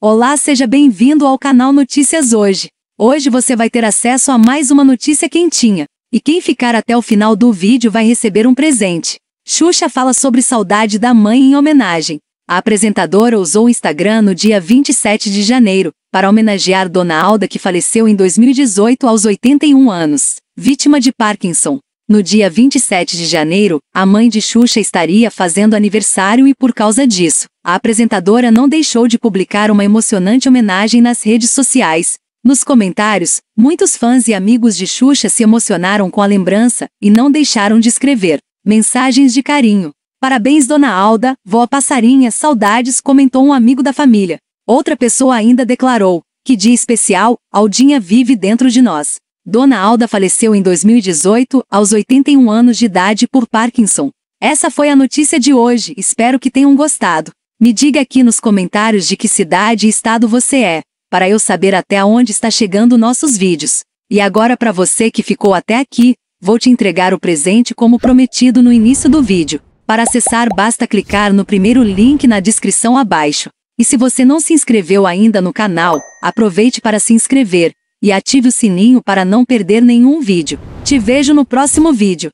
Olá, seja bem-vindo ao canal Notícias Hoje. Hoje você vai ter acesso a mais uma notícia quentinha. E quem ficar até o final do vídeo vai receber um presente. Xuxa fala sobre saudade da mãe em homenagem. A apresentadora usou o Instagram no dia 27 de janeiro para homenagear Dona Alda que faleceu em 2018 aos 81 anos, vítima de Parkinson. No dia 27 de janeiro, a mãe de Xuxa estaria fazendo aniversário e por causa disso, a apresentadora não deixou de publicar uma emocionante homenagem nas redes sociais. Nos comentários, muitos fãs e amigos de Xuxa se emocionaram com a lembrança e não deixaram de escrever mensagens de carinho. Parabéns, Dona Alda, vó Passarinha, saudades, comentou um amigo da família. Outra pessoa ainda declarou: Que dia especial, Aldinha vive dentro de nós. Dona Alda faleceu em 2018, aos 81 anos de idade por Parkinson. Essa foi a notícia de hoje, espero que tenham gostado. Me diga aqui nos comentários de que cidade e estado você é, para eu saber até onde está chegando nossos vídeos. E agora para você que ficou até aqui, vou te entregar o presente como prometido no início do vídeo. Para acessar basta clicar no primeiro link na descrição abaixo. E se você não se inscreveu ainda no canal, aproveite para se inscrever e ative o sininho para não perder nenhum vídeo. Te vejo no próximo vídeo.